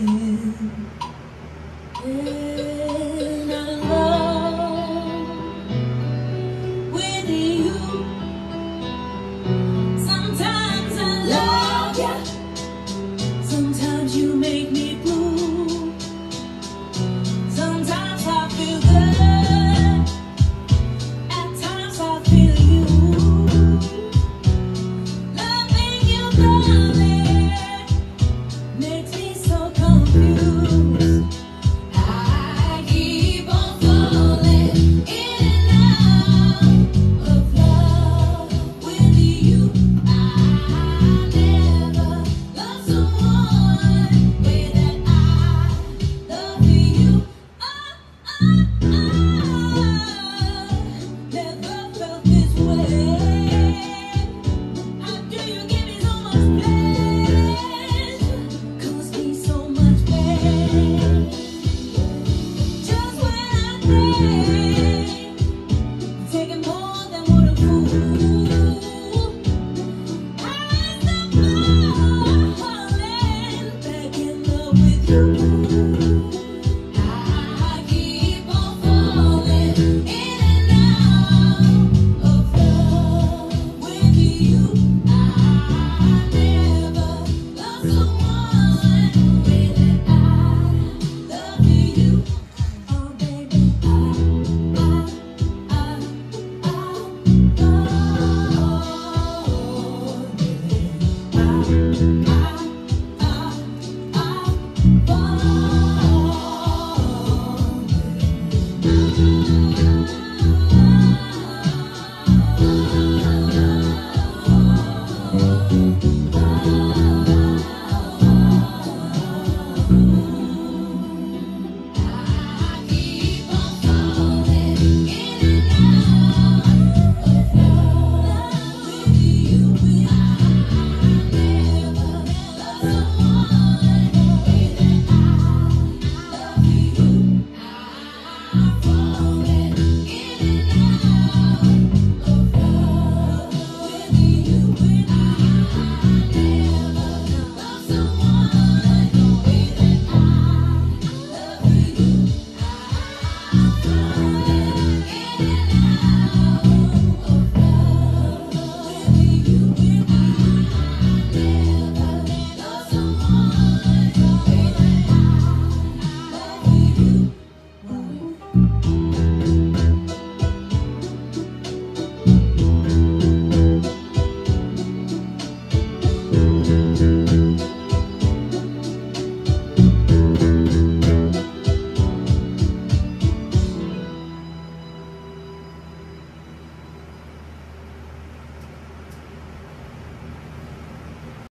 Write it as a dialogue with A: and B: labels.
A: in. I'm with you, sometimes I love you, sometimes you make me blue. Sometimes I feel good, at times I feel you. Loving you. free.